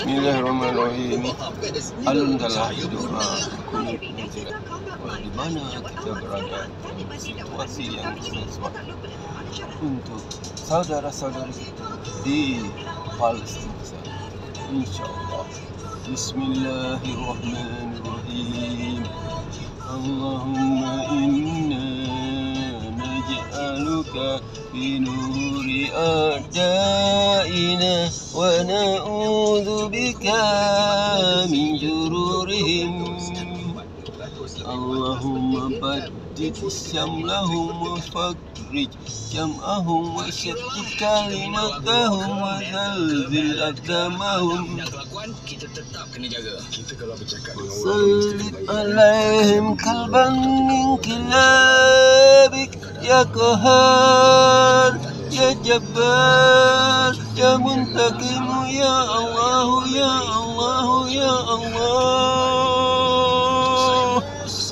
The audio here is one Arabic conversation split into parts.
Bismillahirrahmanirrahim. Alhamdulillah doa di mana kita berada dalam situasi yang sesuai untuk saudara-saudara kita di Palestina. InsyaAllah. Bismillahirrahmanirrahim. Allahumma بنور أعدائنا ونعوذ بك من شرورهم. اللهم بدد شملهم وفرج جمعهم وشتت كلمتهم وزلزل أقدامهم. سلط عليهم كلبا من كلابك يا قهار يا جبار يا منتقم يا الله يا الله يا الله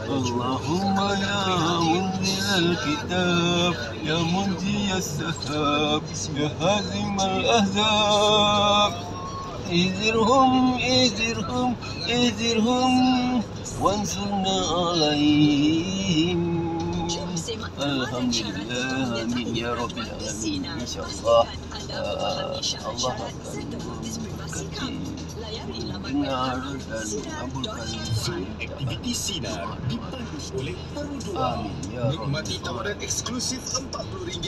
اللهم يا منزل الكتاب يا منزي السحاب يا هازم الأحزاب اهزرهم اهزرهم اهزرهم وانصرنا عليهم Alhamdulillah Amin Ya Rabbil Alamin. InsyaAllah uh, Allah akan memberkati Dengar dan mengabulkan Aktiviti Sinar dipandu oleh. Amin. Ya Rabbil Nikmati tawaran eksklusif RM40